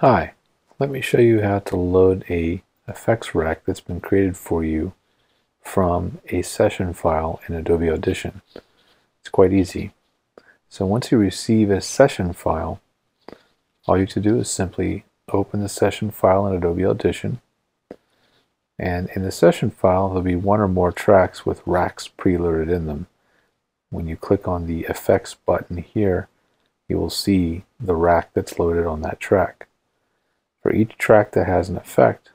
Hi, let me show you how to load a effects rack that's been created for you from a session file in Adobe Audition. It's quite easy. So once you receive a session file, all you have to do is simply open the session file in Adobe Audition and in the session file there'll be one or more tracks with racks preloaded in them. When you click on the effects button here you will see the rack that's loaded on that track. For each track that has an effect,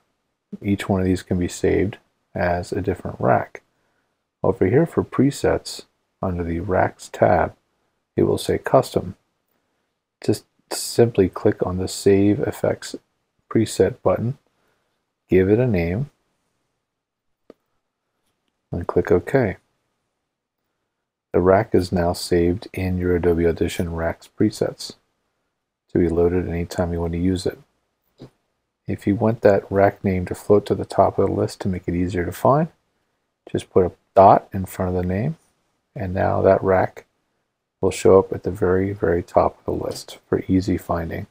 each one of these can be saved as a different rack. Over here for presets, under the Racks tab, it will say Custom. Just simply click on the Save Effects Preset button, give it a name, and click OK. The rack is now saved in your Adobe Audition Racks presets to be loaded anytime you want to use it. If you want that rack name to float to the top of the list to make it easier to find, just put a dot in front of the name, and now that rack will show up at the very, very top of the list for easy finding.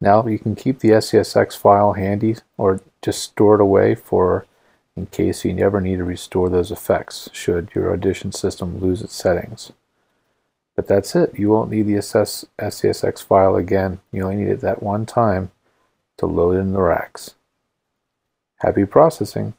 Now you can keep the SESX file handy or just store it away for in case you never need to restore those effects should your audition system lose its settings. But that's it. You won't need the SESX file again. You only need it that one time to load in the racks. Happy processing!